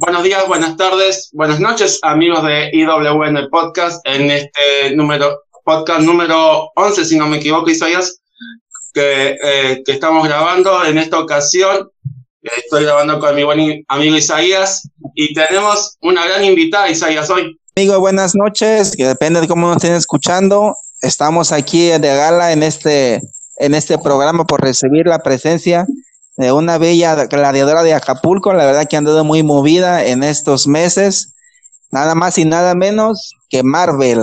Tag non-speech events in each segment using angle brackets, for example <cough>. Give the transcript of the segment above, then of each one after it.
Buenos días, buenas tardes, buenas noches, amigos de IWN podcast, en este número, podcast número 11, si no me equivoco, Isaías, que, eh, que estamos grabando en esta ocasión. Estoy grabando con mi buen amigo Isaías y tenemos una gran invitada, Isaías, hoy. Amigo, buenas noches, que depende de cómo nos estén escuchando. Estamos aquí de gala en este, en este programa por recibir la presencia de una bella gladiadora de Acapulco, la verdad que han andado muy movida en estos meses, nada más y nada menos que Marvel.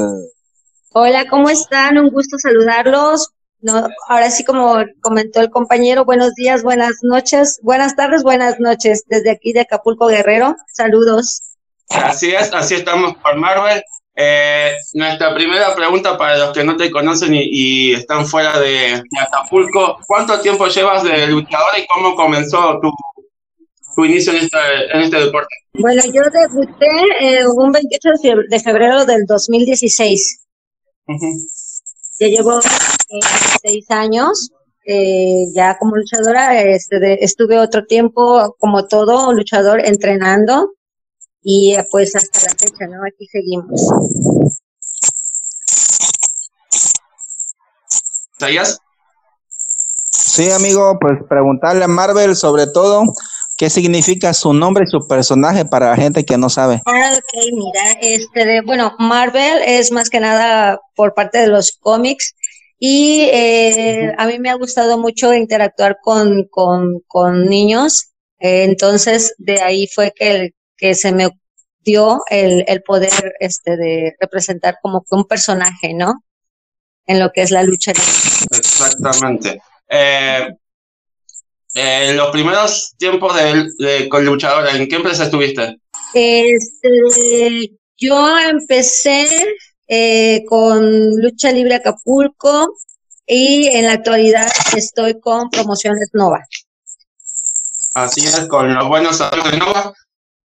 Hola, ¿cómo están? Un gusto saludarlos. No, ahora sí, como comentó el compañero, buenos días, buenas noches, buenas tardes, buenas noches, desde aquí de Acapulco Guerrero. Saludos. Así es, así estamos con Marvel. Eh, nuestra primera pregunta para los que no te conocen y, están fuera de, Acapulco, ¿cuánto tiempo llevas de luchador y cómo comenzó tu, tu inicio en este, en este deporte? Bueno, yo debuté eh, un 28 de febrero del 2016. Ya llevo eh, seis años eh, ya como luchadora. Este, estuve otro tiempo como todo luchador entrenando y eh, pues hasta la fecha, ¿no? Aquí seguimos. ¿Sabías? Sí, amigo, pues preguntarle a Marvel sobre todo qué significa su nombre y su personaje para la gente que no sabe. Ah, ok, mira, este, de, bueno, Marvel es más que nada por parte de los cómics y eh, a mí me ha gustado mucho interactuar con, con, con niños, eh, entonces de ahí fue que, que se me dio el, el poder este, de representar como que un personaje, ¿no? En lo que es la lucha Exactamente. Eh, en los primeros tiempos de, con luchadora, ¿en qué empresa estuviste? Este, yo empecé eh, con Lucha Libre Acapulco y en la actualidad estoy con Promociones Nova. Así es, con los buenos amigos de Nova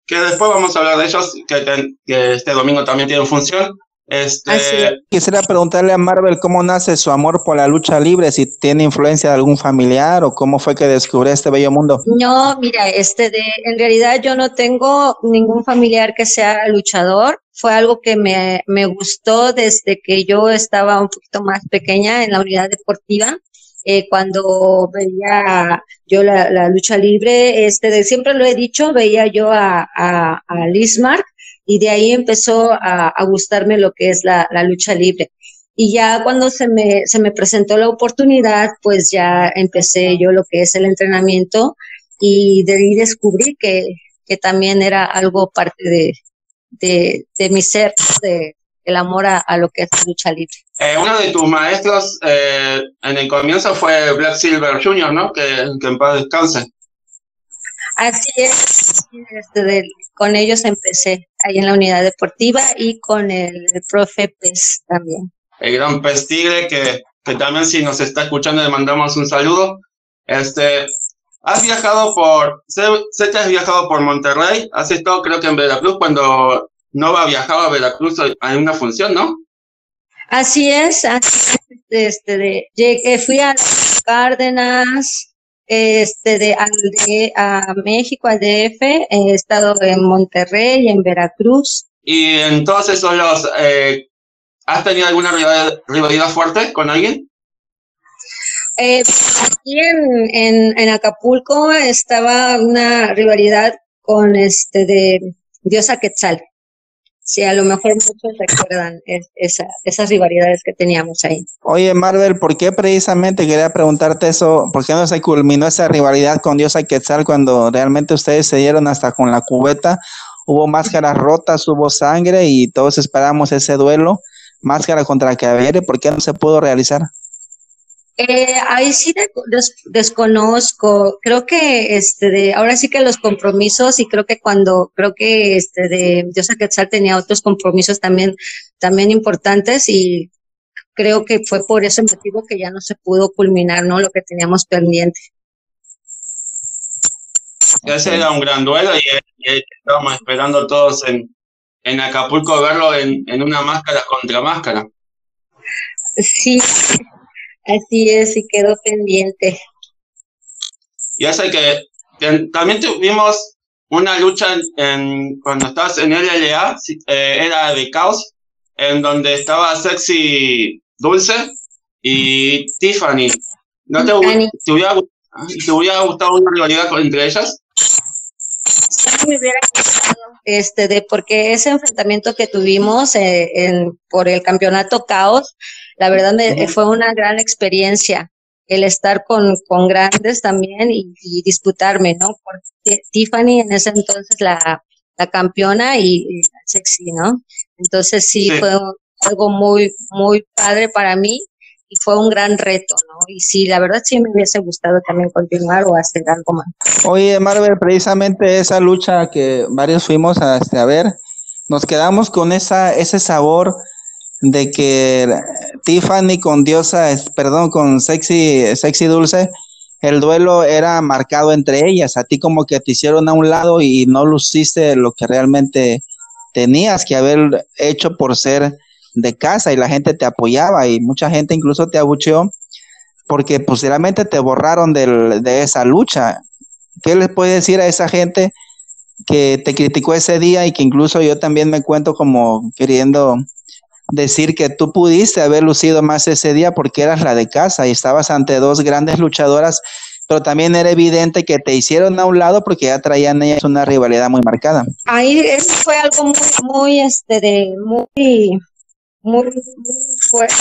que después vamos a hablar de ellos, que, este domingo también tienen función. Este... Quisiera preguntarle a Marvel cómo nace su amor por la lucha libre, si tiene influencia de algún familiar o cómo fue que descubrió este bello mundo. No, mira, este de, en realidad yo no tengo ningún familiar que sea luchador. Fue algo que me, me gustó desde que yo estaba un poquito más pequeña en la unidad deportiva. Eh, cuando veía yo la, lucha libre, este, de, siempre lo he dicho, veía yo a, a, a Lismark y de ahí empezó a, gustarme lo que es la, lucha libre. Y ya cuando se me, se me presentó la oportunidad, pues ya empecé yo lo que es el entrenamiento y de ahí descubrí que, que también era algo parte de, de, de mi ser, de, el amor a, lo que es lucha libre. Eh, uno de tus maestros eh, en el comienzo fue Black Silver Jr., ¿no? Que, que en paz descanse. Así es, este, con ellos empecé ahí en la unidad deportiva y con el, profe Pez también. El gran Pez Tigre, que, que también si nos está escuchando le mandamos un saludo. Este, has viajado por, sé, sé, que has viajado por Monterrey, has estado creo que en Veracruz cuando Nova viajaba a Veracruz a una función, ¿no? Así es, este, de, llegué, fui a Cárdenas, este, de, a México, al DF, he estado en Monterrey, en Veracruz. Y en todos esos lados, eh, ¿has tenido alguna rivalidad, fuerte con alguien? Eh, aquí en, en, en, Acapulco estaba una rivalidad con este de Diosa Quetzal. Sí, a lo mejor muchos recuerdan esas rivalidades que teníamos ahí. Oye, Marvel, ¿por qué precisamente quería preguntarte eso? ¿Por qué no se culminó esa rivalidad con Diosa Quetzal cuando realmente ustedes se dieron hasta con la cubeta? Hubo máscaras rotas, hubo sangre y todos esperamos ese duelo, máscara contra Caballero, ¿por qué no se pudo realizar? Eh, ahí sí desconozco. Creo que este de ahora sí que los compromisos y creo que cuando creo que este de Diosa Quetzal tenía otros compromisos también también importantes y creo que fue por ese motivo que ya no se pudo culminar, ¿no? Lo que teníamos pendiente. Ese era un gran duelo y, estábamos esperando todos en, en Acapulco verlo en, en una máscara contra máscara. Sí, Así es, y quedó pendiente. Ya sé que, también tuvimos una lucha en, cuando estabas en LLA, eh, era de caos, en donde estaba Sexy Dulce y Tiffany. ¿No te, te, hubiera, te hubiera gustado una rivalidad entre ellas? Me hubiera este, de porque ese enfrentamiento que tuvimos eh, en, por el campeonato Caos, la verdad me, fue una gran experiencia el estar con, con grandes también y, disputarme, ¿no? Porque Tiffany en ese entonces la, la campeona y, sexy, ¿no? Entonces sí, fue algo muy, muy padre para mí y fue un gran reto, ¿no? Y sí, la verdad sí me hubiese gustado también continuar o hacer algo más. Oye, Marvel, precisamente esa lucha que varios fuimos a, este, a ver, nos quedamos con esa, ese sabor de que Tiffany con Diosa, perdón, con Sexy, Sexy Dulce, el duelo era marcado entre ellas. A ti como que te hicieron a un lado y no luciste lo que realmente tenías que haber hecho por ser de casa y la gente te apoyaba y mucha gente incluso te abucheó porque posiblemente te borraron de esa lucha. ¿Qué les puede decir a esa gente que te criticó ese día y que incluso yo también me cuento como queriendo decir que tú pudiste haber lucido más ese día porque eras la de casa y estabas ante dos grandes luchadoras, pero también era evidente que te hicieron a un lado porque ya traían ellas una rivalidad muy marcada. Ahí fue algo muy, muy, este, de, muy muy, fuerte,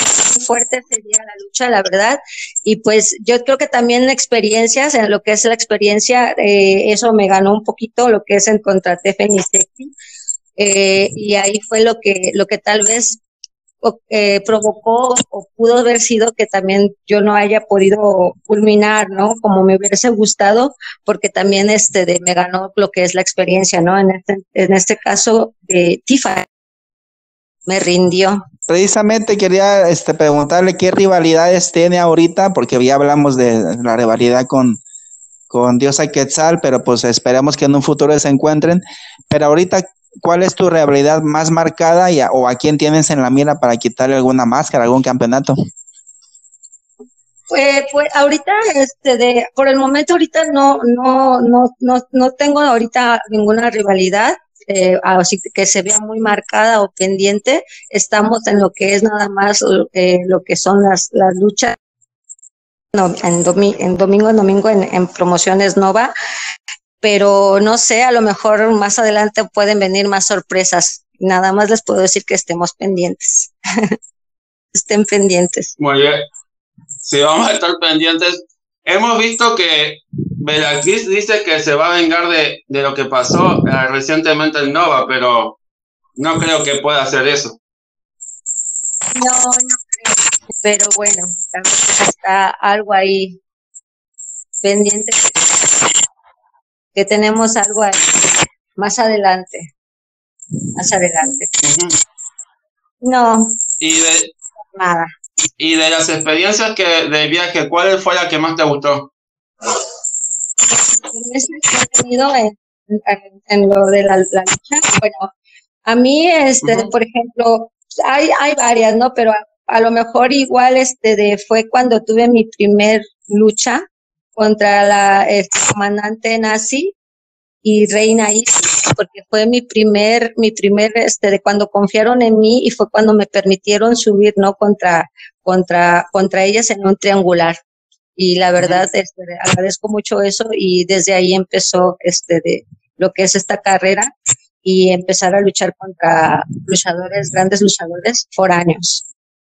fuerte sería la lucha, la verdad. Y pues yo creo que también experiencias, en lo que es la experiencia, eh, eso me ganó un poquito lo que es en contra y Sexy. Eh, y ahí fue lo que, lo que tal vez eh, provocó o pudo haber sido que también yo no haya podido culminar, ¿no? Como me hubiese gustado, porque también este me ganó lo que es la experiencia, ¿no? En este, en este caso de Tifa me rindió. Precisamente quería este, preguntarle qué rivalidades tiene ahorita, porque ya hablamos de la rivalidad con, con Diosa Quetzal, pero pues esperemos que en un futuro se encuentren. Pero ahorita, ¿cuál es tu rivalidad más marcada y o a quién tienes en la mira para quitarle alguna máscara, algún campeonato? Pues, pues ahorita, este, de, por el momento ahorita no, no, no, no, no tengo ahorita ninguna rivalidad eh, así que se vea muy marcada o pendiente, estamos en lo que es nada más eh, lo que son las, las luchas no, en, en domingo en domingo en, en promociones Nova, pero no sé, a lo mejor más adelante pueden venir más sorpresas. Nada más les puedo decir que estemos pendientes. <laughs> Estén pendientes. Muy bien. Sí, vamos a estar pendientes. Hemos visto que Bellatrix dice que se va a vengar de, de lo que pasó eh, recientemente en Nova, pero no creo que pueda hacer eso. No, no creo. Pero bueno, también está algo ahí pendiente que tenemos algo ahí más adelante. Más adelante. No. Y de, nada. Y de las experiencias que de viaje, ¿cuál fue la que más te gustó? en, lo de la, lucha, bueno, a mí, este, por ejemplo, hay, hay varias, ¿no? Pero a, lo mejor igual, este, de, fue cuando tuve mi primer lucha contra la este, comandante nazi y Reina Isis, porque fue mi primer, mi primer, este, de cuando confiaron en mí y fue cuando me permitieron subir, ¿no? Contra, contra, contra ellas en un triangular y la verdad este, agradezco mucho eso y desde ahí empezó este de lo que es esta carrera y empezar a luchar contra luchadores, grandes luchadores foráneos.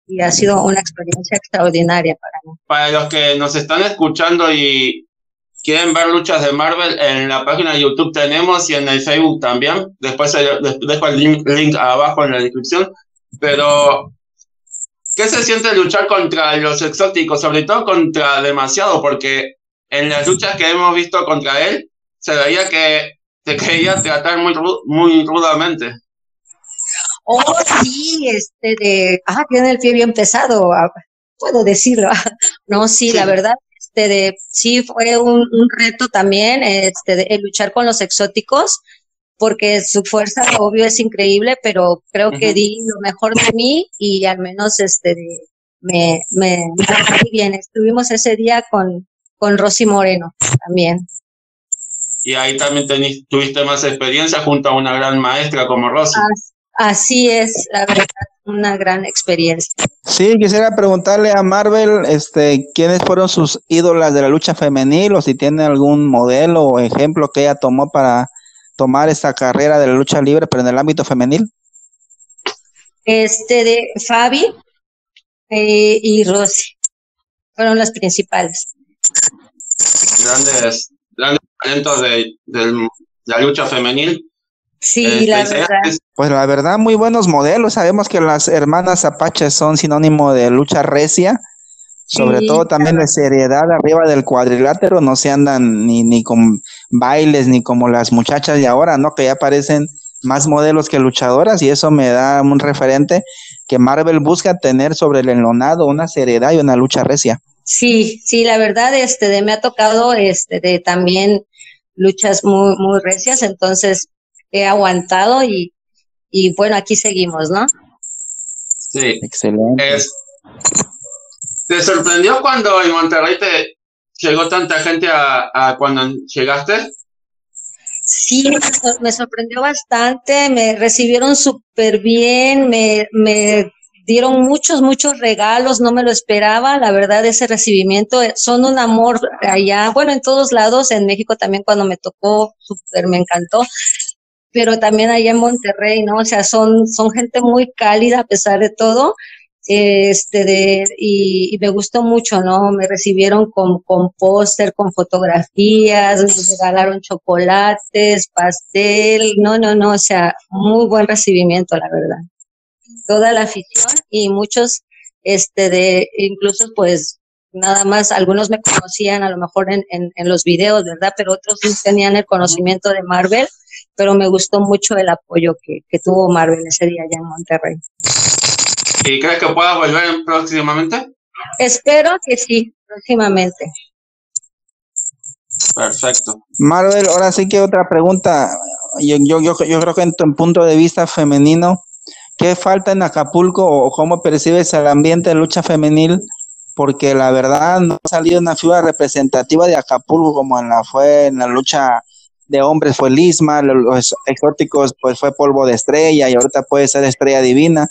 Y ha sido una experiencia extraordinaria para mí. Para los que nos están escuchando y quieren ver luchas de Marvel, en la página de YouTube tenemos y en el Facebook también. Después dejo el link, link abajo en la descripción. Pero ¿Qué se siente luchar contra los exóticos, sobre todo contra demasiado? Porque en las luchas que hemos visto contra él, se veía que te quería tratar muy, muy rudamente. Oh, sí, este de, ah, tiene el pie bien pesado, ah, puedo decirlo. <laughs> No, sí, la verdad, este de, sí fue un, un reto también, este de, luchar con los exóticos porque su fuerza, obvio, es increíble, pero creo que di lo mejor de mí y al menos este me, me, me bien. Estuvimos ese día con, con Rosy Moreno también. y ahí también tuviste más experiencia junto a una gran maestra como Rosy. Así es, la verdad, una gran experiencia. Sí, quisiera preguntarle a Marvel, este, ¿quiénes fueron sus ídolas de la lucha femenil o si tiene algún modelo o ejemplo que ella tomó para tomar esta carrera de la lucha libre, pero en el ámbito femenil? Este, de Fabi eh, y Rosy fueron las principales. Grandes, grandes talentos de, de la lucha femenil Sí, este, la verdad. Pues la verdad, muy buenos modelos. Sabemos que las hermanas apaches son sinónimo de lucha recia, sobre todo también de seriedad arriba del cuadrilátero, no se andan ni, ni con bailes ni como las muchachas de ahora, ¿no? Que ya parecen más modelos que luchadoras y eso me da un referente que Marvel busca tener sobre el enlonado una seriedad y una lucha recia. Sí, sí, la verdad, este, de, me ha tocado, este, de también luchas muy, muy recias, entonces he aguantado y, y bueno, aquí seguimos, ¿no? Sí. Excelente. ¿Te sorprendió cuando en Monterrey te llegó tanta gente a, cuando llegaste? Sí, me sorprendió bastante, me recibieron súper bien, me, me dieron muchos, muchos regalos, no me lo esperaba, la verdad, ese recibimiento, eh, son un amor allá, bueno, en todos lados, en México también cuando me tocó, súper me encantó, pero también allá en Monterrey, ¿no? O sea, son, son gente muy cálida a pesar de todo. Este de, y, me gustó mucho, ¿no? Me recibieron con, con póster, con fotografías, me regalaron chocolates, pastel, no, no, no, o sea, muy buen recibimiento, la verdad. Toda la afición y muchos, este, de, incluso pues, nada más, algunos me conocían a lo mejor en, en, en los videos, ¿verdad? Pero otros tenían el conocimiento de Marvel pero me gustó mucho el apoyo que, tuvo Marvel ese día allá en Monterrey. ¿Y crees que pueda volver próximamente? Espero que sí, próximamente. Perfecto. Marvel, ahora sí que otra pregunta. Yo, yo, yo, yo creo que en tu punto de vista femenino, ¿qué falta en Acapulco o cómo percibes el ambiente de lucha femenil? Porque la verdad no ha salido una figura representativa de Acapulco como en la fue en la lucha de hombres fue Lisma, los exóticos pues fue Polvo de Estrella y ahorita puede ser Estrella Divina,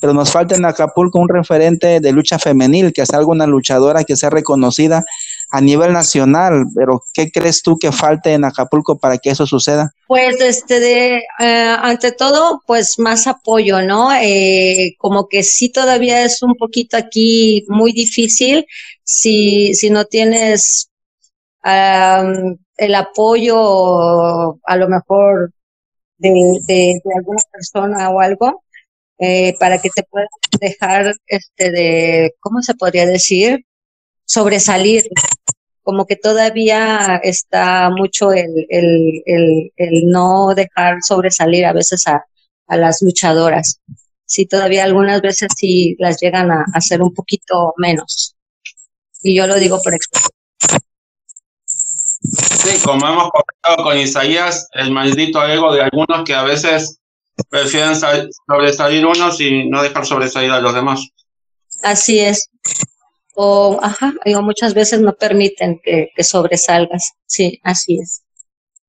pero nos falta en Acapulco un referente de lucha femenil, que sea alguna luchadora que sea reconocida a nivel nacional, pero ¿qué crees tú que falte en Acapulco para que eso suceda? Pues este de eh, ante todo pues más apoyo, ¿no? Eh, como que sí todavía es un poquito aquí muy difícil si si no tienes el apoyo a lo mejor de, alguna persona o algo eh, para que te puedas dejar este de cómo se podría decir sobresalir como que todavía está mucho el, el, el, el no dejar sobresalir a veces a, a las luchadoras. Sí, todavía algunas veces sí las llegan a hacer un poquito menos. Y yo lo digo por experiencia. Sí, como hemos comentado con Isaías, el maldito ego de algunos que a veces prefieren sobresalir unos y no dejar sobresalir a los demás. Así es. O, ajá, digo, muchas veces no permiten que, sobresalgas. Sí, así es.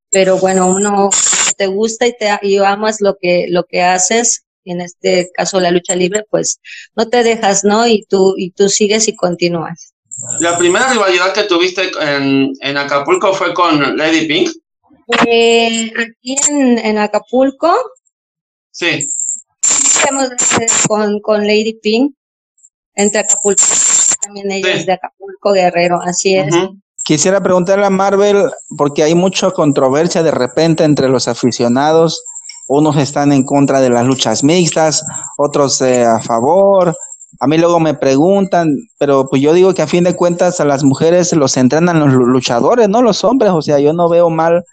Pero bueno, uno te gusta y te y amas lo que lo que haces, en este caso la lucha libre, pues no te dejas, ¿no? Y tú y tú sigues y continúas. La primera rivalidad que tuviste en, en Acapulco fue con Lady Pink. Eh, aquí en, en, Acapulco. Sí. Con, con Lady Pink, entre Acapulco. También ella es de Acapulco Guerrero, así es. Quisiera preguntarle a Marvel, porque hay mucha controversia de repente entre los aficionados. Unos están en contra de las luchas mixtas, otros eh, a favor. A mí luego me preguntan, pero pues yo digo que a fin de cuentas a las mujeres los entrenan los luchadores, no los hombres. O sea, yo no veo mal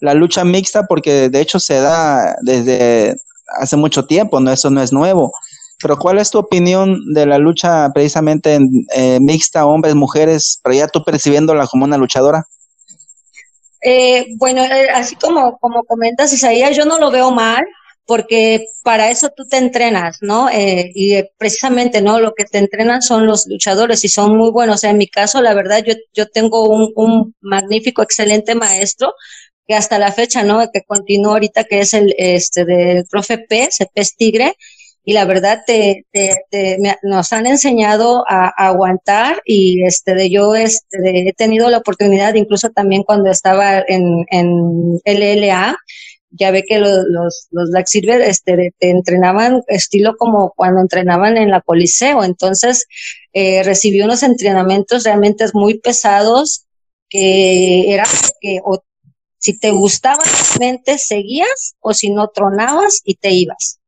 la lucha mixta porque de hecho se da desde hace mucho tiempo, no eso no es nuevo. Pero ¿cuál es tu opinión de la lucha precisamente eh, mixta, hombres, mujeres, pero ya tú percibiéndola como una luchadora? Eh, bueno, eh, así como, como comentas, Isaías, yo no lo veo mal porque para eso tú te entrenas, ¿no? Eh, y precisamente, ¿no? Lo que te entrenan son los luchadores y son muy buenos. O sea, en mi caso, la verdad, yo, yo tengo un, un magnífico, excelente maestro, que hasta la fecha, ¿no? Que continúa ahorita, que es el este del profe P, Cepes Tigre, y la verdad te, nos han enseñado a, aguantar y este de yo este he tenido la oportunidad incluso también cuando estaba en, en LLA ya ve que los, los, los Black Silver este, te entrenaban estilo como cuando entrenaban en la Coliseo, entonces eh, recibí unos entrenamientos realmente muy pesados que era que o si te gustaba realmente seguías o si no tronabas y te ibas.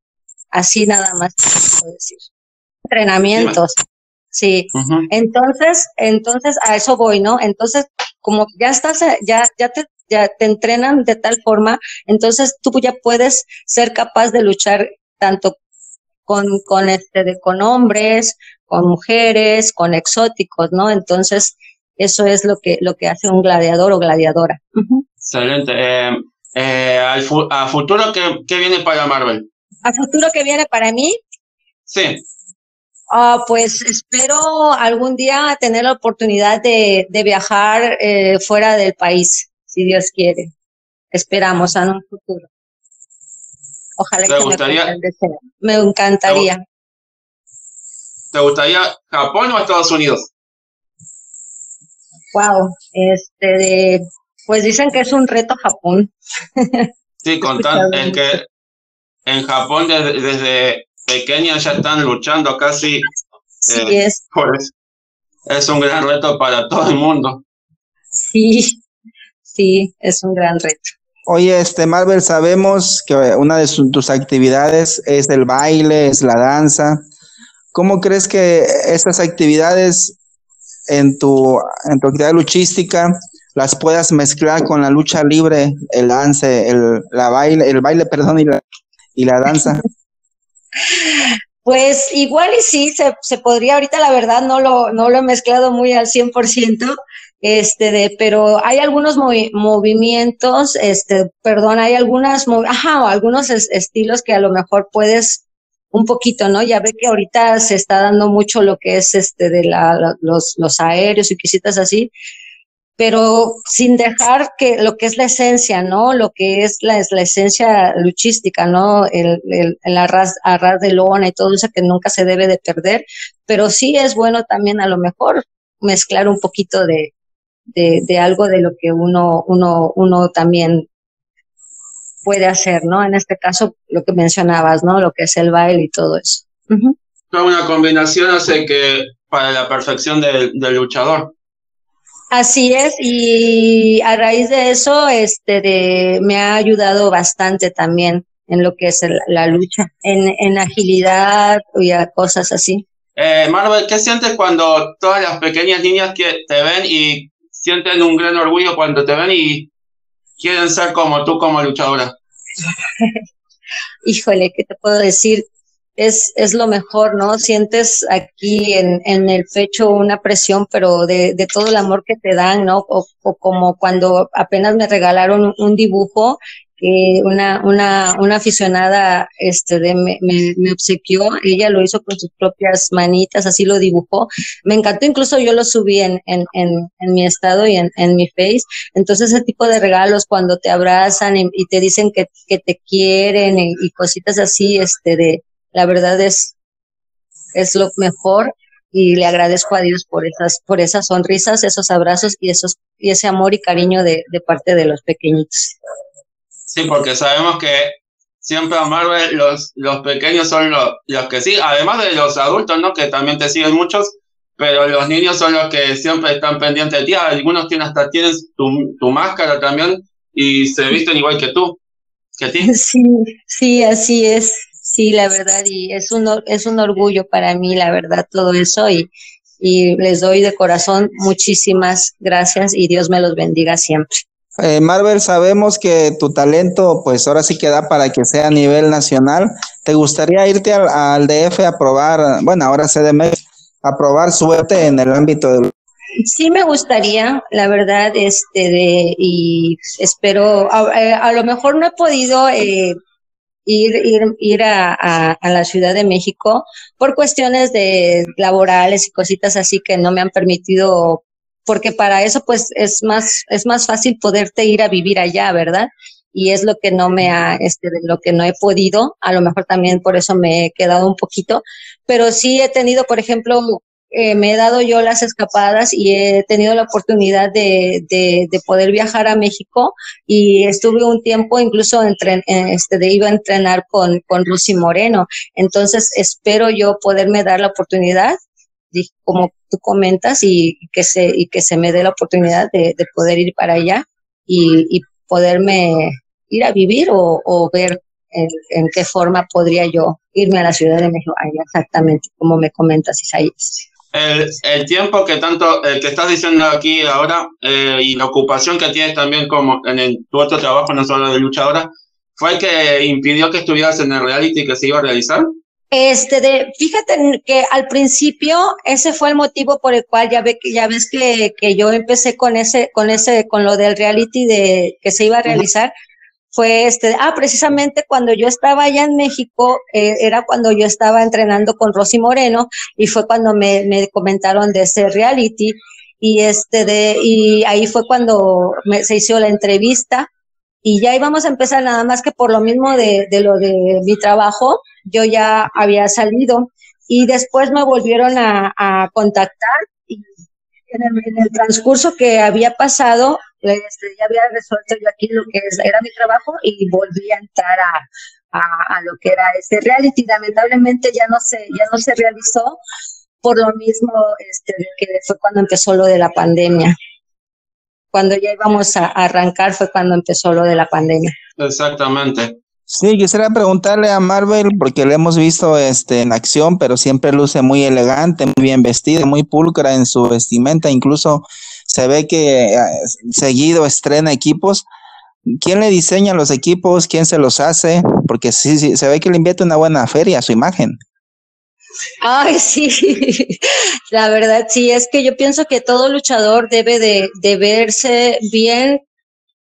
Así nada más puedo decir. Entrenamientos. Sí. Entonces, entonces a eso voy, ¿no? Entonces, como ya estás, ya, ya te, ya te entrenan de tal forma, entonces tú ya puedes ser capaz de luchar tanto con, con este, de, con hombres, con mujeres, con exóticos, ¿no? Entonces, eso es lo que, lo que hace un gladiador o gladiadora. Excelente. Eh, eh, a futuro, ¿qué, ¿qué, viene para Marvel? ¿A futuro qué viene para mí? Sí. Uh, pues espero algún día tener la oportunidad de, de viajar eh, fuera del país, si Dios quiere. Esperamos en un futuro. Ojalá que gustaría, me, me encantaría. ¿Te gustaría Japón o Estados Unidos? Wow, este, pues dicen que es un reto Japón. <laughs> Sí, contan en que en Japón desde, desde pequeñas ya están luchando casi. Sí, eh, es. Pues, es un gran reto para todo el mundo. Sí, sí, es un gran reto. Oye, este Marvel, sabemos que una de tus actividades es el baile, es la danza. ¿Cómo crees que estas actividades en tu, en tu actividad luchística las puedas mezclar con la lucha libre, el dance, el, la baile, el baile, perdón, y la, y la danza? <laughs> Pues igual y sí, se, se, podría, ahorita la verdad no lo, no lo he mezclado muy al 100%, este, de, pero hay algunos movimientos, este, perdón, hay algunas, ajá, algunos estilos que a lo mejor puedes un poquito, ¿no? Ya ve que ahorita se está dando mucho lo que es este de la, los, los aéreos y cositas así, pero sin dejar que lo que es la esencia, ¿no? Lo que es la, es la esencia luchística, ¿no? El, el, el arras, arras de lona y todo eso que nunca se debe de perder, pero sí es bueno también a lo mejor mezclar un poquito de, de, de algo de lo que uno, uno, uno también puede hacer, ¿no? En este caso, lo que mencionabas, ¿no? Lo que es el baile y todo eso. Una combinación hace que para la perfección del, luchador. Así es, y a raíz de eso, este, de, me ha ayudado bastante también en lo que es la lucha, en, en agilidad y a cosas así. Eh, Marvel, ¿qué sientes cuando todas las pequeñas niñas que te ven y sienten un gran orgullo cuando te ven y quieren ser como tú como luchadora? <laughs> Híjole, ¿qué te puedo decir? Es, es lo mejor, ¿no? Sientes aquí en, en el pecho una presión, pero de, de, todo el amor que te dan, ¿no? O, o como cuando apenas me regalaron un dibujo una, una, una aficionada este, de, me, me, obsequió, ella lo hizo con sus propias manitas, así lo dibujó. Me encantó, incluso yo lo subí en, en, en, en mi estado y en, en, mi face. Entonces, ese tipo de regalos cuando te abrazan y, y te dicen que, que te quieren y, y, cositas así, este, de, la verdad es, es lo mejor y le agradezco a Dios por esas, por esas sonrisas, esos abrazos y esos, y ese amor y cariño de, de parte de los pequeñitos. Sí, porque sabemos que siempre a Marvel los, los pequeños son los, los que sí, además de los adultos, ¿no? Que también te siguen muchos, pero los niños son los que siempre están pendientes de ti. Algunos tienen hasta tienen tu, tu máscara también y se visten igual que tú, que ti. <laughs> Sí, sí, así es. Sí, la verdad, y es un, es un orgullo para mí, la verdad, todo eso, y, y les doy de corazón muchísimas gracias y Dios me los bendiga siempre. Eh, Marvel, sabemos que tu talento, pues ahora sí queda para que sea a nivel nacional. ¿Te gustaría irte al, al DF a probar, bueno, ahora CDMX, a probar suerte en el ámbito del... Sí me gustaría, la verdad, este, de, y espero, a, eh, a, lo mejor no he podido eh, ir, ir, ir a, a, la Ciudad de México por cuestiones de laborales y cositas así que no me han permitido porque para eso pues es más, es más fácil poderte ir a vivir allá, ¿verdad? Y es lo que no me ha, este, lo que no he podido, a lo mejor también por eso me he quedado un poquito, pero sí he tenido, por ejemplo, eh, me he dado yo las escapadas y he tenido la oportunidad de, de, poder viajar a México y estuve un tiempo incluso entre, este, de iba a entrenar con, con Lucy Moreno. Entonces espero yo poderme dar la oportunidad, como tú comentas, y que se, y que se me dé la oportunidad de, de poder ir para allá y, y poderme ir a vivir o, ver en, qué forma podría yo irme a la Ciudad de México, exactamente como me comentas, Isaías el, el, tiempo que tanto el que estás diciendo aquí ahora eh, y la ocupación que tienes también como en el, tu otro trabajo, no solo de luchadora, fue el que impidió que estuvieras en el reality que se iba a realizar? Este de, fíjate que al principio ese fue el motivo por el cual ya ve ya ves que, que yo empecé con ese, con ese, con lo del reality de que se iba a realizar fue este, ah, precisamente cuando yo estaba allá en México, eh, era cuando yo estaba entrenando con Rosy Moreno y fue cuando me, me comentaron de ese reality y este de, y ahí fue cuando me, se hizo la entrevista y ya íbamos a empezar nada más que por lo mismo de, de lo de mi trabajo, yo ya había salido y después me volvieron a, a contactar y en el, en el, transcurso que había pasado, este, ya había resuelto yo aquí lo que era mi trabajo y volví a entrar a, a, a, lo que era ese reality. Lamentablemente ya no se, ya no se realizó por lo mismo este, que fue cuando empezó lo de la pandemia. Cuando ya íbamos a arrancar fue cuando empezó lo de la pandemia. Exactamente. Sí, quisiera preguntarle a Marvel, porque le hemos visto este, en acción, pero siempre luce muy elegante, muy bien vestida, muy pulcra en su vestimenta, incluso se ve que eh, seguido estrena equipos. ¿Quién le diseña los equipos? ¿Quién se los hace? Porque sí, sí, se ve que le invierte una buena feria a su imagen. Ay, <laughs> sí, la verdad sí, es que yo pienso que todo luchador debe de, de verse bien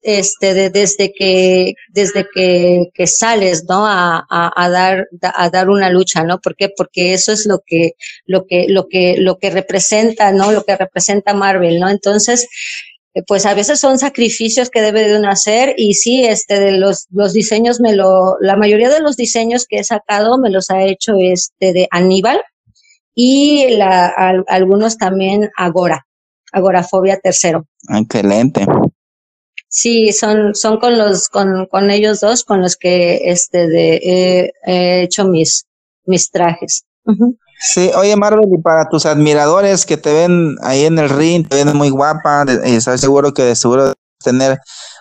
este, de, desde que, desde que, que sales, ¿no? A, a, a, dar, a dar una lucha, ¿no? ¿Por qué? Porque eso es lo que, lo que, lo que, lo que representa, ¿no? Lo que representa Marvel, ¿no? Entonces, eh, pues a veces son sacrificios que debe de uno hacer y sí, este, de los, los diseños me lo, la mayoría de los diseños que he sacado me los ha hecho este de Aníbal y la, a, algunos también Agora, Agorafobia tercero. Excelente. Sí, son, son con los, con, con ellos dos con los que este de, he, he hecho mis, mis trajes. Uh -huh. Sí, oye Marvel, y para tus admiradores que te ven ahí en el ring, te ven muy guapa, y estás seguro que de seguro tener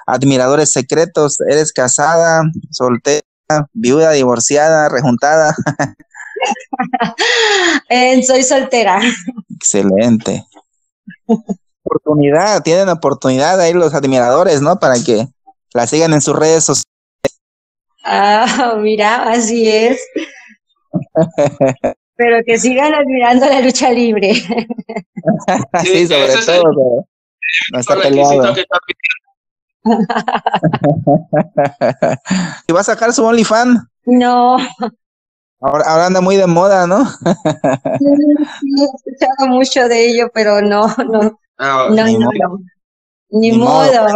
admiradores secretos, eres casada, soltera, viuda, divorciada, rejuntada. <laughs> eh, soy soltera. Excelente <laughs> oportunidad, tienen oportunidad ahí los admiradores, ¿no? Para que la sigan en sus redes sociales. Ah, <laughs> mira, así es. <laughs> Pero que sigan admirando la lucha libre. <laughs> sí, sobre todo. No está peleado. ¿Y va a sacar su OnlyFans? No. Ahora, ahora, anda muy de moda, ¿no? sí, he escuchado mucho de ello, pero no, no. Ah, no, no, no. Ni, Ni modo. modo.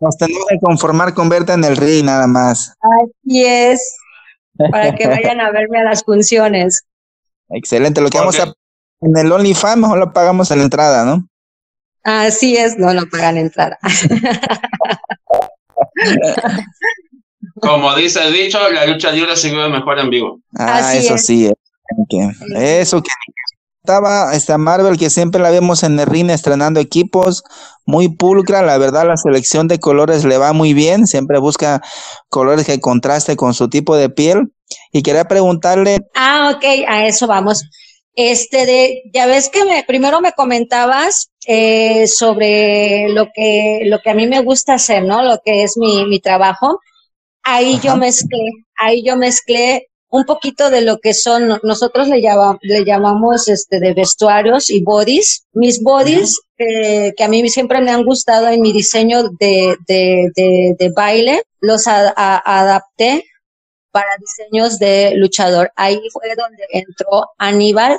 Nos tenemos que conformar con verte en el ring nada más. Así es. Para que <laughs> vayan a verme a las funciones. Excelente. Lo que okay. vamos a en el OnlyFans mejor lo pagamos en la entrada, ¿no? Así es, no lo pagan entrada. <laughs> Como dice el dicho, la lucha libre se vive mejor en vivo. Ah, Así eso es. sí. Eso que estaba esta Marvel que siempre la vemos en el ring estrenando equipos, muy pulcra, la verdad la selección de colores le va muy bien, siempre busca colores que contraste con su tipo de piel y quería preguntarle Ah, ok, a eso vamos. Este de ya ves que me primero me comentabas eh, sobre lo que lo que a mí me gusta hacer, ¿no? Lo que es mi mi trabajo. Ahí Ajá. yo mezclé, ahí yo mezclé un poquito de lo que son, nosotros le, llama, le llamamos este de vestuarios y bodies. Mis bodies, eh, que a mí siempre me han gustado en mi diseño de, de, de, de baile, los a, a, adapté para diseños de luchador. Ahí fue donde entró Aníbal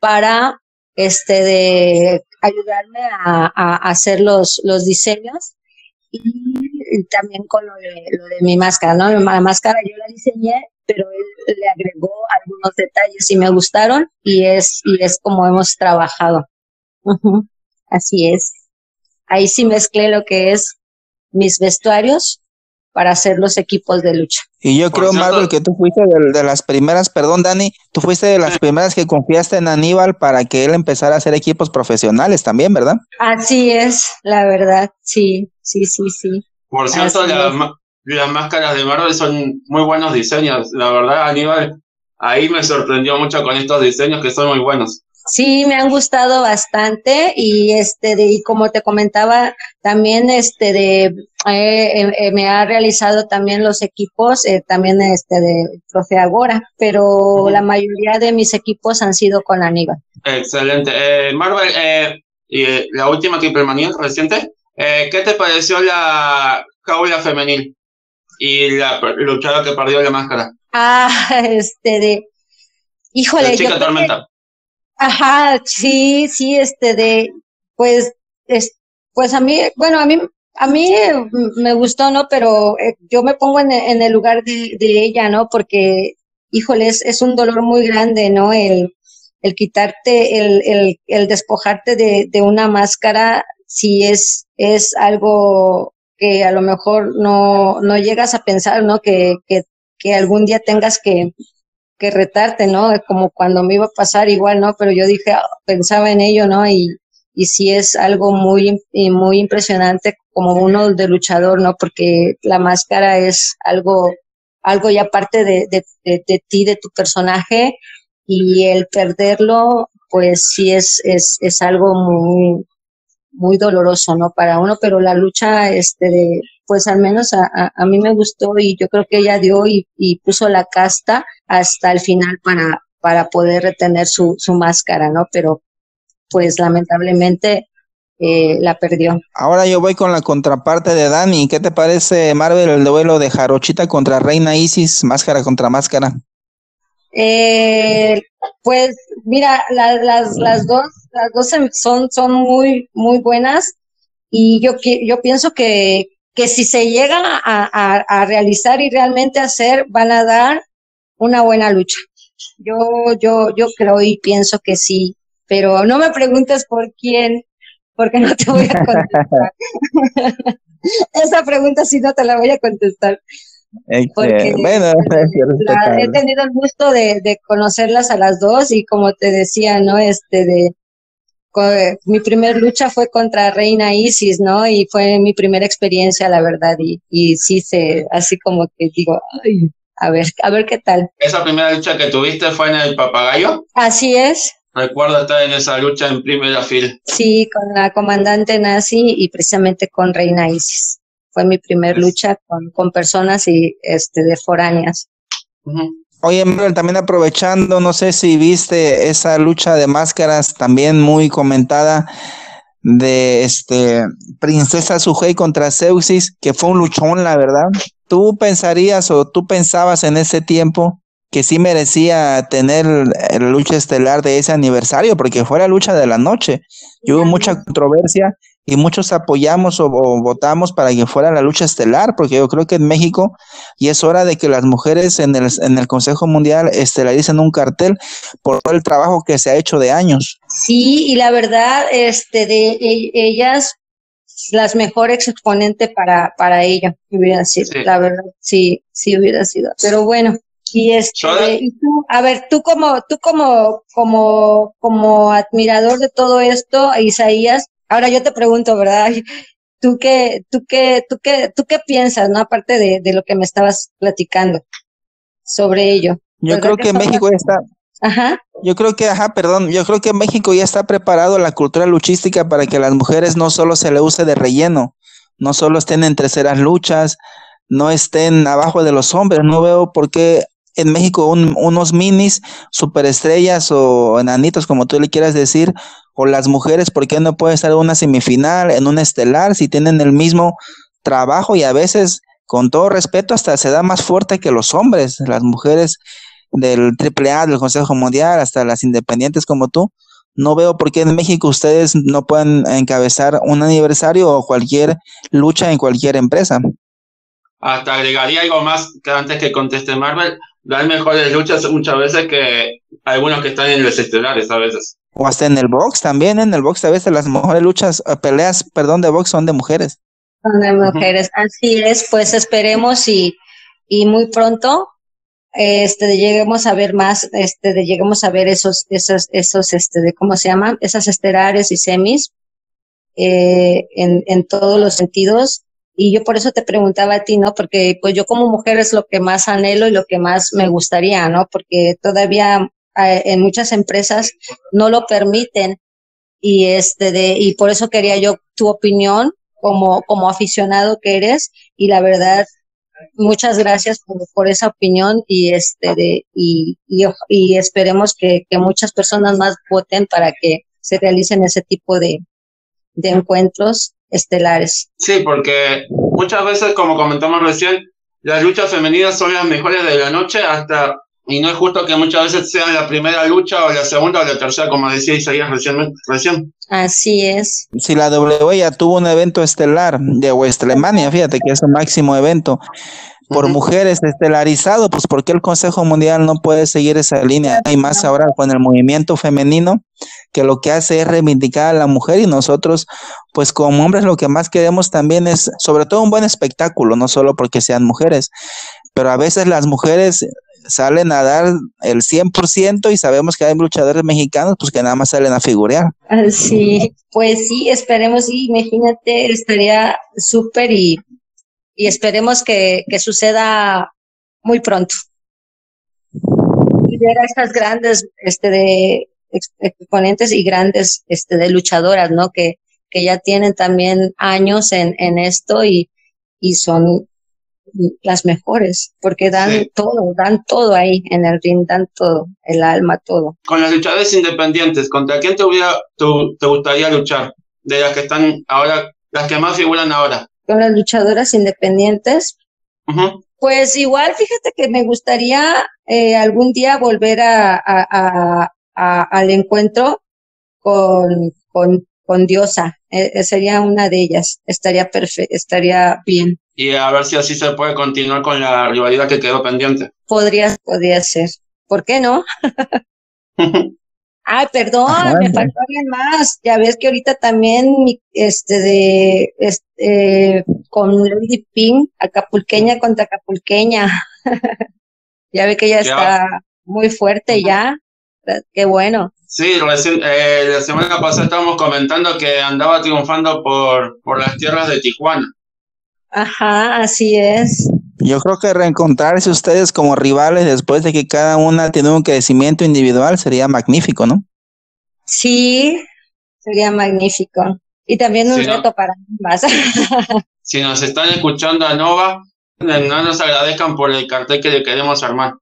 para este de ayudarme a, hacer los, los diseños y, también con lo de, lo de mi máscara, ¿no? La máscara yo la diseñé, pero él le agregó algunos detalles y me gustaron y es, y es como hemos trabajado. Así es. Ahí sí mezclé lo que es mis vestuarios para hacer los equipos de lucha. Y yo creo, Marvel, que tú fuiste de, las primeras, perdón, Dani, tú fuiste de las primeras que confiaste en Aníbal para que él empezara a hacer equipos profesionales también, ¿verdad? Así es, la verdad, sí, sí, sí, sí. Por cierto, las máscaras de Marvel son muy buenos diseños. La verdad, Aníbal, ahí me sorprendió mucho con estos diseños que son muy buenos. Sí, me han gustado bastante y este de y como te comentaba también este de eh, eh, me ha realizado también los equipos eh, también este de Trofeo Agora, pero la mayoría de mis equipos han sido con Aníbal. Excelente, Marvel y la última que permaneció reciente, ¿qué te pareció la jaula femenil y la luchada que perdió la máscara? Ah, <laughs> este de híjole, chica tormenta. Ajá, sí, sí, este de, pues, es, pues a mí, bueno, a mí, a mí me gustó, ¿no? Pero eh, yo me pongo en, el lugar de, ella, ¿no? Porque, híjole, es, un dolor muy grande, ¿no? El, el quitarte, el, el, el despojarte de, de una máscara, si es, es algo que a lo mejor no, no llegas a pensar, ¿no? Que, que, que algún día tengas que, que retarte, ¿no? Como cuando me iba a pasar igual, ¿no? Pero yo dije, ah, pensaba en ello, ¿no? Y, y sí es algo muy, muy impresionante como uno de luchador, ¿no? Porque la máscara es algo, algo ya parte de, de, de, ti, de tu personaje, y el perderlo, pues sí es, es, es algo muy, muy doloroso, ¿no? Para uno, pero la lucha, este, de, pues al menos a, a, mí me gustó y yo creo que ella dio y, y, puso la casta hasta el final para, para poder retener su, su máscara, ¿no? Pero pues lamentablemente eh, la perdió. Ahora yo voy con la contraparte de Dani. ¿Qué te parece, Marvel, el duelo de Jarochita contra Reina Isis, máscara contra máscara? Eh, pues mira, las, las dos, las dos son, son muy, muy buenas y yo, yo pienso que, que si se llega a, realizar y realmente hacer, van a dar una buena lucha. Yo, yo, yo creo y pienso que sí, pero no me preguntes por quién, porque no te voy a contestar. <laughs> <laughs> Esa pregunta sí no te la voy a contestar. Porque bueno, <laughs> he tenido el gusto de, de, conocerlas a las dos y como te decía, ¿no? Este de mi primer lucha fue contra Reina Isis, ¿no? Y fue mi primera experiencia, la verdad, y, y sí se, así como que digo, ay, a ver, a ver qué tal. ¿Esa primera lucha que tuviste fue en el papagayo? Así es. Recuerdo estar en esa lucha en primera fila. Sí, con la comandante nazi y precisamente con Reina Isis. Fue mi primer lucha con, con personas y este de foráneas. Oye, también aprovechando, no sé si viste esa lucha de máscaras también muy comentada de este Princesa Sujei contra Zeusis, que fue un luchón, la verdad. ¿Tú pensarías o tú pensabas en ese tiempo que sí merecía tener la lucha estelar de ese aniversario, porque fue la lucha de la noche. Y hubo mucha controversia y muchos apoyamos o, votamos para que fuera la lucha estelar, porque yo creo que en México y es hora de que las mujeres en el, en el Consejo Mundial estelaricen un cartel por todo el trabajo que se ha hecho de años. Sí, y la verdad, este, de e, ellas, las mejores exponentes para, para ella, hubiera sido, la verdad, sí, sí hubiera sido. Pero bueno, y este, y tú, a ver, tú como, tú como, como, como admirador de todo esto, Isaías, ahora yo te pregunto, ¿verdad? ¿Tú qué, tú qué, tú qué, tú qué piensas, no? Aparte de, de lo que me estabas platicando sobre ello. Yo creo que, México ya está, Ajá. Yo creo que, ajá, perdón, yo creo que México ya está preparado la cultura luchística para que las mujeres no solo se le use de relleno, no solo estén en terceras luchas, no estén abajo de los hombres. No veo por qué en México unos minis, superestrellas o enanitos, como tú le quieras decir, o las mujeres, ¿por qué no puede estar en una semifinal, en un estelar, si tienen el mismo trabajo y a veces, con todo respeto, hasta se da más fuerte que los hombres, las mujeres del AAA, del Consejo Mundial, hasta las independientes como tú, no veo por qué en México ustedes no pueden encabezar un aniversario o cualquier lucha en cualquier empresa. Hasta agregaría algo más que antes que conteste Marvel, dan mejores luchas muchas veces que algunos que están en los estelares a veces. O hasta en el box también, en el box a veces las mejores luchas, eh, peleas, perdón, de box son de mujeres. Son de mujeres, así es, pues esperemos y, y muy pronto este lleguemos a ver más, este de lleguemos a ver esos, esos, esos, este de cómo se llama, esas estelares y semis eh, en, en todos los sentidos. Y yo por eso te preguntaba a ti, ¿no? Porque pues yo como mujer es lo que más anhelo y lo que más me gustaría, ¿no? Porque todavía eh, en muchas empresas no lo permiten y este de y por eso quería yo tu opinión como como aficionado que eres y la verdad muchas gracias por, por esa opinión y este de y, y, y esperemos que, que, muchas personas más voten para que se realicen ese tipo de, de encuentros estelares. Sí, porque muchas veces, como comentamos recién, las luchas femeninas son las mejores de la noche hasta y no es justo que muchas veces sea la primera lucha o la segunda o la tercera, como decía Isaías recién. recién. Así es. Si la W ya tuvo un evento estelar de Westlemania, fíjate que es el máximo evento por uh -huh. mujeres estelarizado, pues porque el Consejo Mundial no puede seguir esa línea. Hay más ahora con el movimiento femenino que lo que hace es reivindicar a la mujer y nosotros, pues como hombres lo que más queremos también es sobre todo un buen espectáculo, no solo porque sean mujeres, pero a veces las mujeres salen a dar el 100% y sabemos que hay luchadores mexicanos pues que nada más salen a figurear. Sí, pues sí, esperemos, y imagínate, estaría súper y, y esperemos que, que suceda muy pronto. Y ver a estas grandes este, de exponentes y grandes este, de luchadoras, ¿no? Que, que ya tienen también años en, en esto y, y son las mejores, porque dan sí. todo, dan todo ahí en el ring, dan todo, el alma, todo. Con las luchadores independientes, ¿contra quién te, hubiera, tu, te gustaría luchar? De las que están ahora, las que más figuran ahora. Con las luchadoras independientes, uh -huh. pues igual, fíjate que me gustaría eh, algún día volver a, a, a, a al encuentro con, con, con Diosa, eh, sería una de ellas, estaría perfecto, estaría bien y a ver si así se puede continuar con la rivalidad que quedó pendiente. Podría, podría ser. ¿Por qué no? <laughs> Ay, perdón, Ajá, me faltó alguien más. Ya ves que ahorita también, este, de, este, con Lady Pink, acapulqueña contra acapulqueña. <laughs> ya ve que ya, ya está muy fuerte ya. Qué bueno. Sí, recién, eh, la semana pasada estábamos comentando que andaba triunfando por, por las tierras de Tijuana. Ajá, así es. Yo creo que reencontrarse ustedes como rivales después de que cada una tiene un crecimiento individual sería magnífico, ¿no? Sí, sería magnífico. Y también un reto no. para ambas. <laughs> si nos están escuchando a Nova, no nos agradezcan por el cartel que le queremos armar.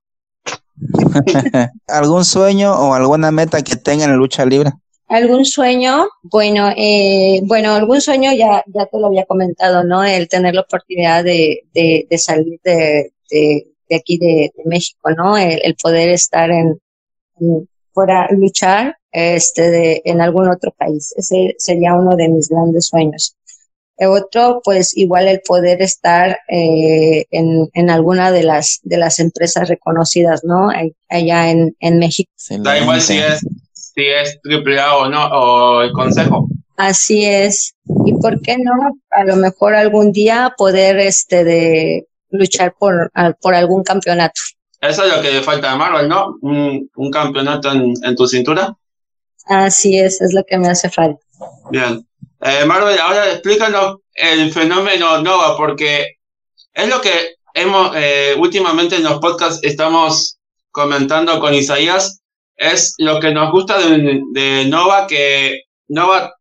<laughs> ¿Algún sueño o alguna meta que tengan en lucha libre? ¿Algún sueño? Bueno, eh, bueno, algún sueño ya, ya te lo había comentado, ¿no? El tener la oportunidad de, de, salir de, de, aquí de, México, ¿no? El, poder estar en, fuera, luchar, este, de, en algún otro país. Ese sería uno de mis grandes sueños. El otro, pues igual el poder estar eh, en, en alguna de las, de las empresas reconocidas, ¿no? Allá en, en México. Da igual si es si es triple A o no, o el consejo. Así es. ¿Y por qué no? A lo mejor algún día poder este de luchar por, por algún campeonato. Eso es lo que le falta a Marvel, ¿no? Un, un campeonato en, en, tu cintura. Así es, es lo que me hace falta. Bien. Eh, Marvel, ahora explícanos el fenómeno Nova, porque es lo que hemos, eh, últimamente en los podcasts estamos comentando con Isaías, es lo que nos gusta de, de, Nova, que Nova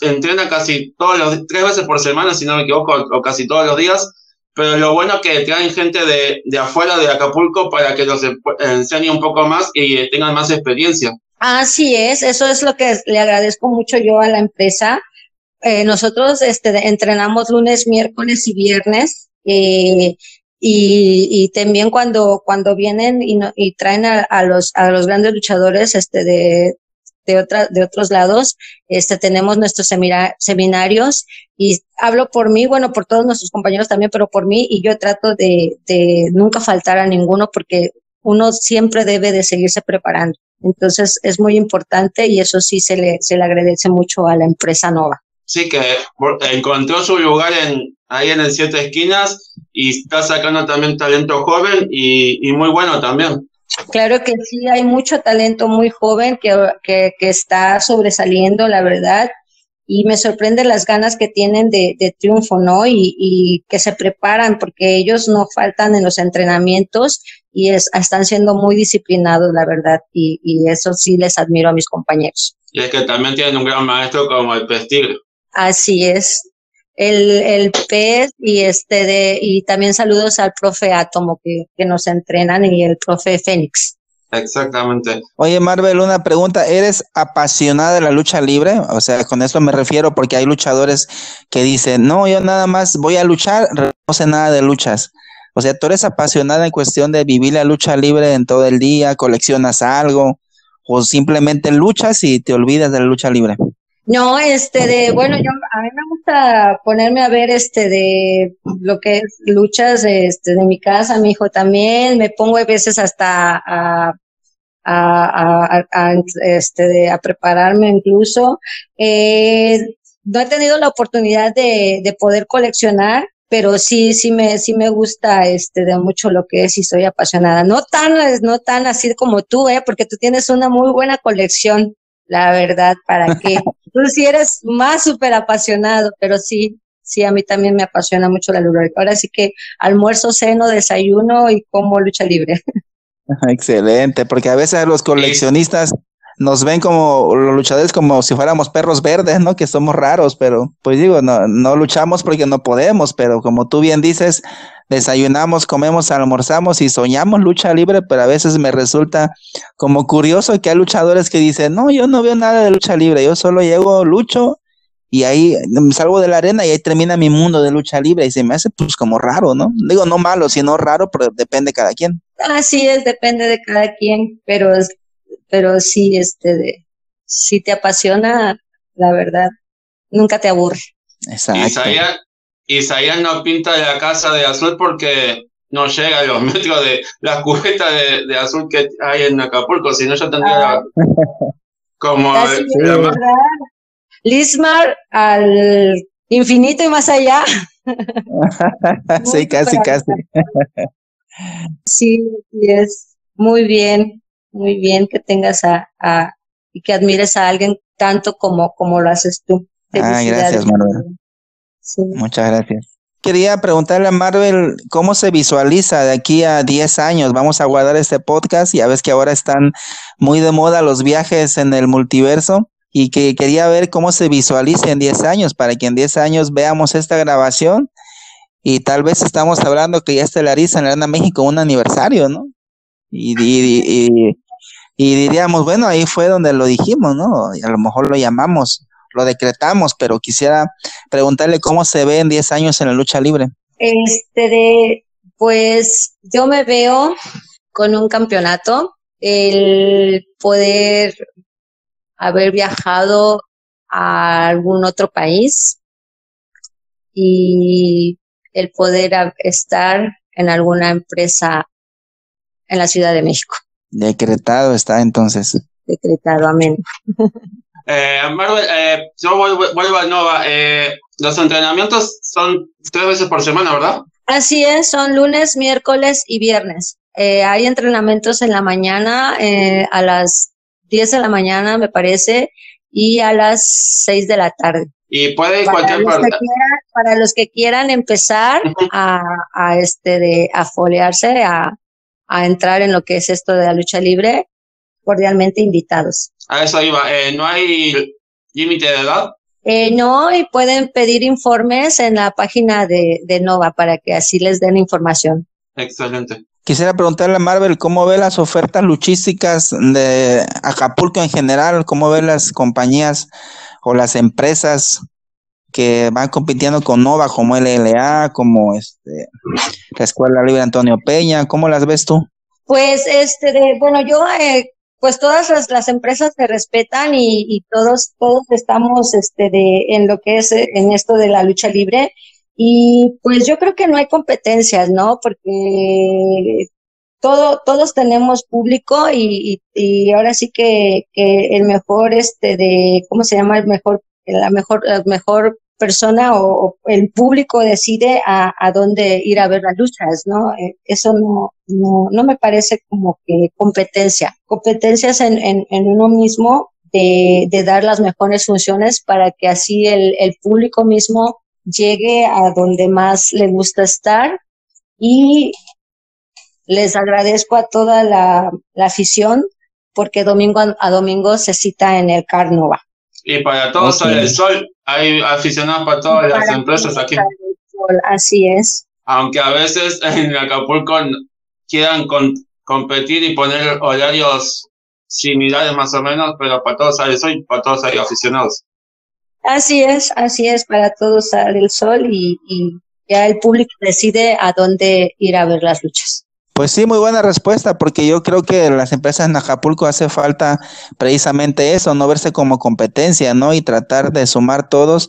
entrena casi todos los, tres veces por semana, si no me equivoco, o casi todos los días, pero lo bueno es que traen gente de, de afuera de Acapulco para que los enseñe un poco más y tengan más experiencia. Así es, eso es lo que le agradezco mucho yo a la empresa. Eh, nosotros este, entrenamos lunes, miércoles y viernes. Eh, y, y también cuando, cuando vienen y, no, y traen a, a, los, a los grandes luchadores este de, de, otra, de otros lados, este, tenemos nuestros seminarios y hablo por mí, bueno, por todos nuestros compañeros también, pero por mí y yo trato de, de nunca faltar a ninguno porque uno siempre debe de seguirse preparando. Entonces es muy importante y eso sí se le, se le agradece mucho a la empresa Nova. Sí, que encontró su lugar en, ahí en el Siete Esquinas y está sacando también talento joven y, y muy bueno también. Claro que sí, hay mucho talento muy joven que, que, que, está sobresaliendo, la verdad, y me sorprende las ganas que tienen de, de triunfo, ¿no? Y, y, que se preparan porque ellos no faltan en los entrenamientos y es, están siendo muy disciplinados, la verdad, y, y eso sí les admiro a mis compañeros. Y es que también tienen un gran maestro como el Pestigre. Así es, el, el pez y este de, y también saludos al profe Átomo que, que nos entrenan y el profe Fénix. Exactamente. Oye, Marvel, una pregunta. ¿Eres apasionada de la lucha libre? O sea, con eso me refiero porque hay luchadores que dicen, no, yo nada más voy a luchar, no sé nada de luchas. O sea, tú eres apasionada en cuestión de vivir la lucha libre en todo el día, coleccionas algo, o simplemente luchas y te olvidas de la lucha libre. No, este de, bueno, yo a mí me gusta ponerme a ver este de lo que es luchas este, de mi casa, mi hijo también, me pongo a veces hasta a, a, a, a este de, a prepararme incluso. Eh, no he tenido la oportunidad de, de poder coleccionar, pero sí, sí me, sí me gusta este de mucho lo que es y soy apasionada. No tan, no tan así como tú, eh, porque tú tienes una muy buena colección la verdad, ¿para qué? <laughs> Tú sí eres más súper apasionado, pero sí, sí, a mí también me apasiona mucho la lucha. Ahora sí que almuerzo, ceno, desayuno y como lucha libre. <laughs> Excelente, porque a veces los coleccionistas nos ven como los luchadores como si fuéramos perros verdes, ¿no? Que somos raros, pero pues digo, no, no luchamos porque no podemos, pero como tú bien dices, desayunamos, comemos, almorzamos y soñamos lucha libre, pero a veces me resulta como curioso que hay luchadores que dicen, no, yo no veo nada de lucha libre, yo solo llego, lucho y ahí salgo de la arena y ahí termina mi mundo de lucha libre y se me hace pues como raro, ¿no? Digo, no malo, sino raro, pero depende de cada quien. Así es, depende de cada quien, pero pero sí, este, de, si te apasiona, la verdad, nunca te aburre. Exacto. Isaías, Isaías no pinta la casa de azul porque no llega a los <laughs> metros de la cubeta de, de azul que hay en Acapulco, si no yo tendría ah. como la, Lismar al infinito y más allá. <laughs> sí, casi, casi. sí, es muy bien muy bien que tengas a, a, y que admires a alguien tanto como, como lo haces tú. Ah, gracias, Marvel. Sí. Muchas gracias. Quería preguntarle a Marvel cómo se visualiza de aquí a 10 años. Vamos a guardar este podcast. Ya ves que ahora están muy de moda los viajes en el multiverso y que quería ver cómo se visualiza en 10 años para que en 10 años veamos esta grabación y tal vez estamos hablando que ya estelariza en Arena México un aniversario, ¿no? Y, y, y, diríamos, bueno, ahí fue donde lo dijimos, ¿no? A lo mejor lo llamamos, lo decretamos, pero quisiera preguntarle cómo se ve en 10 años en la lucha libre. Este, pues yo me veo con un campeonato, el poder haber viajado a algún otro país y el poder estar en alguna empresa en la Ciudad de México. Decretado está entonces. Decretado, amén. <laughs> Eh, Marvel, eh, yo vuelvo, a Nova. Eh, los entrenamientos son tres veces por semana, ¿verdad? Así es, son lunes, miércoles y viernes. Eh, hay entrenamientos en la mañana, eh, a las 10 de la mañana, me parece, y a las 6 de la tarde. Y puede para cualquier parte. para los que quieran empezar a, a, este de a folearse, a, a entrar en lo que es esto de la lucha libre, cordialmente invitados. A eso iba, eh, ¿no hay límite de edad? Eh, no, y pueden pedir informes en la página de, de Nova para que así les den información. Excelente. Quisiera preguntarle a Marvel cómo ve las ofertas luchísticas de Acapulco en general, cómo ve las compañías o las empresas que van compitiendo con Nova, como LLA, como este, la Escuela Libre Antonio Peña. ¿Cómo las ves tú? Pues, este, de, bueno, yo eh, pues todas las, empresas se respetan y, todos, todos estamos este, de, en lo que es en esto de la lucha libre. Y pues yo creo que no hay competencias, ¿no? Porque todo, todos tenemos público y, y, ahora sí que, que, el mejor, este, de, ¿cómo se llama? El mejor, la mejor, la mejor persona o, el público decide a, a, dónde ir a ver las luchas, ¿no? Eh, eso no, no, no me parece como que competencia. Competencias en, en, en uno mismo de, de, dar las mejores funciones para que así el, el público mismo llegue a donde más le gusta estar y les agradezco a toda la, la afición porque domingo a, domingo se cita en el Carnova. Y para todos okay. el sol, hay aficionados para todas las empresas aquí. así es. Aunque a veces <laughs> en Acapulco quieran competir y poner horarios similares más o menos, pero para todos hay sol, para todos hay aficionados. Así es, así es, para todos sale el sol y, y ya el público decide a dónde ir a ver las luchas. Pues sí, muy buena respuesta, porque yo creo que las empresas en Acapulco hace falta precisamente eso, no verse como competencia, ¿no? Y tratar de sumar todos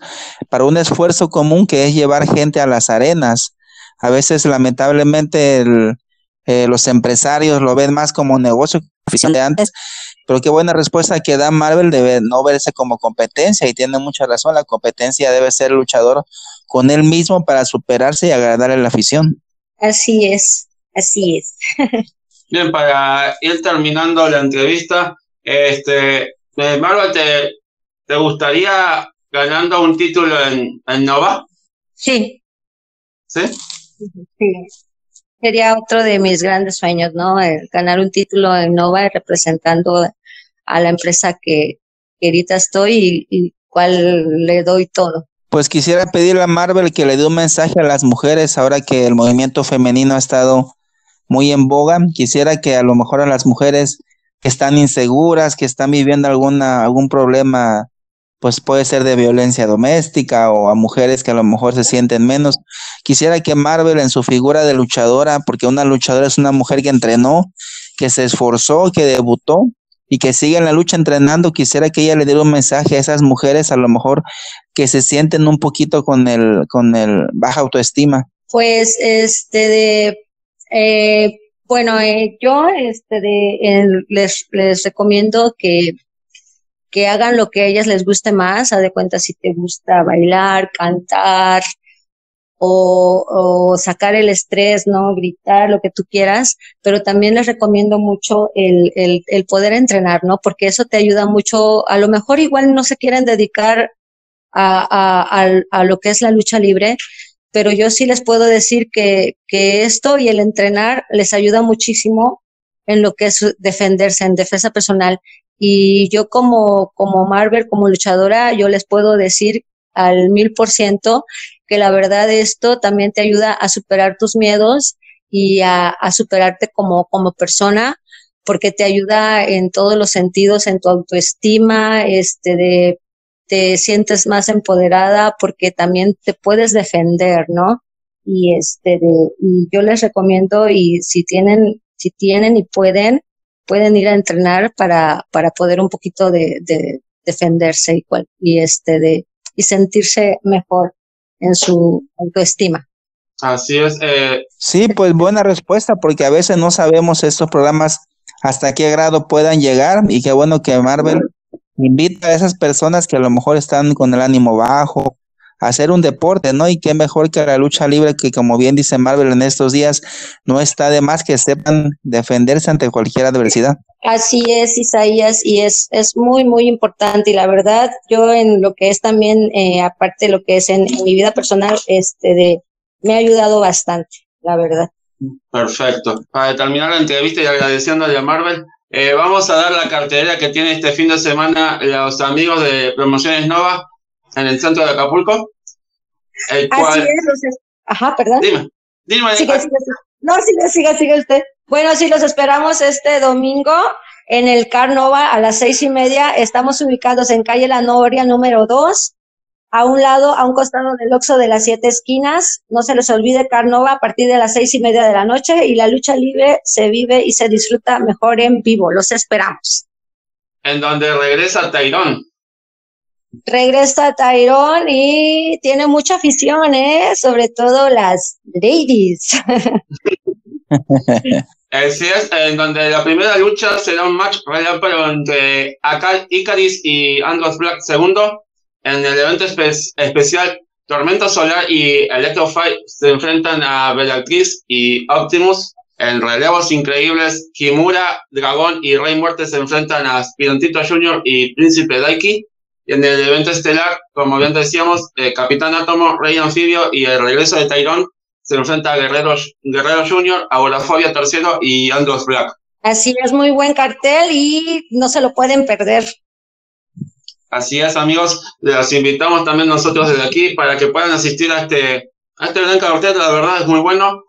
para un esfuerzo común que es llevar gente a las arenas. A veces, lamentablemente, eh, los empresarios lo ven más como negocio que antes, pero qué buena respuesta que da Marvel de no verse como competencia y tiene mucha razón, la competencia debe ser luchador con él mismo para superarse y agradar a la afición. Así es. Así es. Bien, para ir terminando la entrevista, este, eh, Marva, ¿te, ¿te gustaría ganando un título en, en Nova? Sí. ¿Sí? Sí. Sería otro de mis grandes sueños, ¿no? ganar un título en Nova representando a la empresa que, que ahorita estoy y, y cual le doy todo. Pues quisiera pedirle a Marvel que le dé un mensaje a las mujeres ahora que el movimiento femenino ha estado muy en boga. Quisiera que a lo mejor a las mujeres que están inseguras, que están viviendo alguna, algún problema, pues puede ser de violencia doméstica o a mujeres que a lo mejor se sienten menos. Quisiera que Marvel en su figura de luchadora, porque una luchadora es una mujer que entrenó, que se esforzó, que debutó y que sigue en la lucha entrenando, quisiera que ella le diera un mensaje a esas mujeres a lo mejor que se sienten un poquito con el con el baja autoestima. Pues este de eh, bueno, eh, yo este de, les, les recomiendo que, que hagan lo que a ellas les guste más, a de cuenta si te gusta bailar, cantar o, sacar el estrés, ¿no? Gritar, lo que tú quieras, pero también les recomiendo mucho el, el, el poder entrenar, ¿no? Porque eso te ayuda mucho, a lo mejor igual no se quieren dedicar a, a lo que es la lucha libre, pero yo sí les puedo decir que, que esto y el entrenar les ayuda muchísimo en lo que es defenderse, en defensa personal. Y yo como, como Marvel, como luchadora, yo les puedo decir al mil por ciento que la verdad esto también te ayuda a superar tus miedos y a, a superarte como, como persona, porque te ayuda en todos los sentidos, en tu autoestima, este, de te sientes más empoderada porque también te puedes defender, ¿no? Y este, de, y yo les recomiendo y si tienen, si tienen y pueden, pueden ir a entrenar para, para poder un poquito de, de defenderse y, y este, de, y sentirse mejor en su autoestima. Así es. Eh. Sí, pues buena respuesta, porque a veces no sabemos estos programas hasta qué grado puedan llegar y qué bueno que Marvel invita a esas personas que a lo mejor están con el ánimo bajo a hacer un deporte, ¿no? Y qué mejor que la lucha libre, que como bien dice Marvel en estos días, no está de más que sepan defenderse ante cualquier adversidad. Así es, Isaías, y es, es muy, muy importante. Y la verdad, yo en lo que es también, eh, aparte de lo que es en, mi vida personal, este, de, me ha ayudado bastante, la verdad. Perfecto. Para terminar la entrevista y agradeciéndole a Marvel, eh, vamos a dar la cartelera que tiene este fin de semana los amigos de Promociones Nova en el centro de Acapulco. El cual... Así es, Ajá, perdón. Dime, dime. Sigue, sigue, No, sigue, sigue, sigue usted. Bueno, sí, los esperamos este domingo en el Car Nova a las seis y media. Estamos ubicados en calle La Noria número dos, a un lado, a un costado del Oxo de las Siete Esquinas. No se les olvide Carnova a partir de las seis y media de la noche y la lucha libre se vive y se disfruta mejor en vivo. Los esperamos. En donde regresa Tairón. Regresa Tairón y tiene mucha afición, ¿eh? sobre todo las ladies. <laughs> Así es, en donde la primera lucha será un match real, pero entre Akal Icaris y Andros Black segundo en el evento especial, Tormenta Solar y Electrofy se enfrentan a Bellatrix y Optimus. En relevos increíbles, Kimura, Dragón y Rey Muerte se enfrentan a Aspirantito Jr. y Príncipe Daiki. Y en el evento estelar, como bien decíamos, eh, Capitán Átomo, Rey Anfibio y el regreso de Tyrone se enfrenta a Guerrero, Guerrero Jr., Agorafobia Tercero y Andros Black. Así es, muy buen cartel y no se lo pueden perder. Así es, amigos, les invitamos también nosotros desde aquí para que puedan asistir a este, a este gran cartel, la verdad es muy bueno.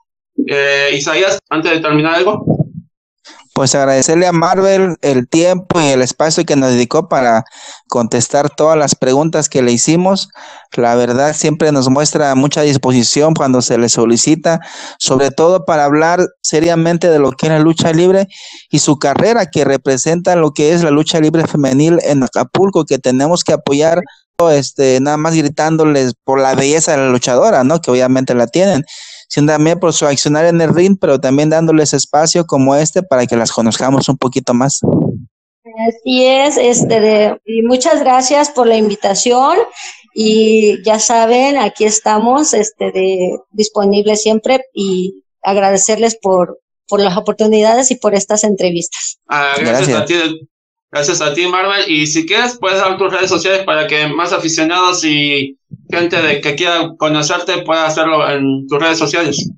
Eh, Isaías, antes de terminar algo. Pues agradecerle a Marvel el tiempo y el espacio que nos dedicó para contestar todas las preguntas que le hicimos. La verdad siempre nos muestra mucha disposición cuando se le solicita, sobre todo para hablar seriamente de lo que es la lucha libre y su carrera que representa lo que es la lucha libre femenil en Acapulco, que tenemos que apoyar este, nada más gritándoles por la belleza de la luchadora, ¿no? Que obviamente la tienen, sino también por su accionar en el ring, pero también dándoles espacio como este para que las conozcamos un poquito más. Así es, este, y muchas gracias por la invitación y ya saben, aquí estamos, este, de, disponibles siempre y agradecerles por, por las oportunidades y por estas entrevistas. Ah, gracias, a ti, gracias a ti, Marvel. Y si quieres, puedes dar tus redes sociales para que más aficionados y gente de que quiera conocerte pueda hacerlo en tus redes sociales.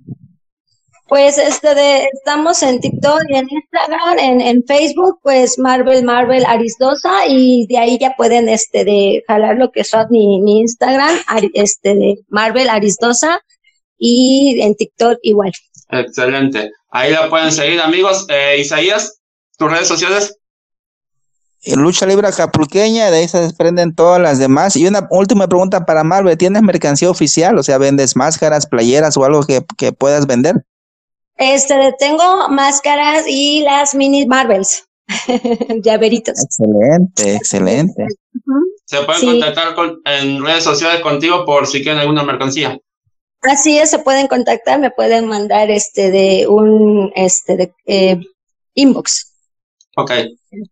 Pues este de, estamos en TikTok y en Instagram, en, en, Facebook, pues Marvel, Marvel Aristosa, y de ahí ya pueden este de jalar lo que son mi, mi Instagram, este de Marvel Aristosa, y en TikTok igual. Excelente. Ahí la pueden seguir, amigos. Eh, Isaías, tus redes sociales. Lucha Libre Acapulqueña, de ahí se desprenden todas las demás. Y una última pregunta para Marvel, ¿tienes mercancía oficial? O sea, ¿vendes máscaras, playeras o algo que, que puedas vender? Este, tengo máscaras y las mini Marvels, <laughs> llaveritos. Excelente, excelente. Se pueden contactar con, en redes sociales contigo por si quieren alguna mercancía. Así es, se pueden contactar, me pueden mandar este de un este de eh, inbox. Ok,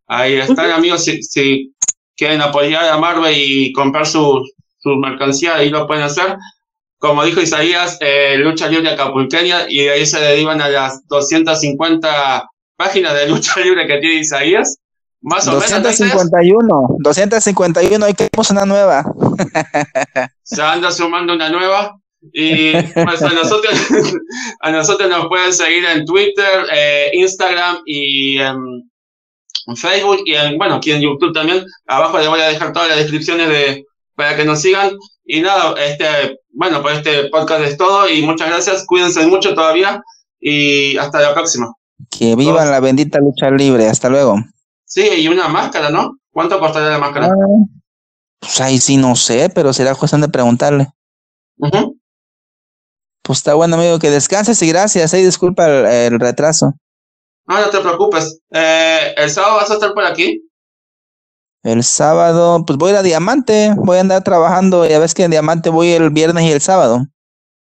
ahí están amigos, si, si, quieren apoyar a Marvel y comprar su, su mercancía, ahí lo pueden hacer como dijo Isaías, eh, lucha libre acapulqueña y de ahí se derivan a las 250 páginas de lucha <laughs> libre que tiene Isaías. Más o 251, menos. 251, hay que una nueva. <laughs> Se anda sumando una nueva. Y pues a nosotros, <laughs> a nosotros nos pueden seguir en Twitter, eh, Instagram y en Facebook y en, bueno, aquí en YouTube también. Abajo les voy a dejar todas las descripciones de, para que nos sigan. Y nada, este, bueno, pues este podcast es todo y muchas gracias. Cuídense mucho todavía y hasta la próxima. Que viva la bendita lucha libre. Hasta luego. Sí, y una máscara, ¿no? ¿Cuánto costaría la máscara? Ah, pues ahí sí no sé, pero será cuestión de preguntarle. Pues está bueno, amigo, que descanses y gracias. Ahí disculpa el, retraso. No, no te preocupes. Eh, ¿El sábado vas a estar por aquí? El sábado, pues voy a Diamante, voy a andar trabajando, ya ves que en Diamante voy el viernes y el sábado.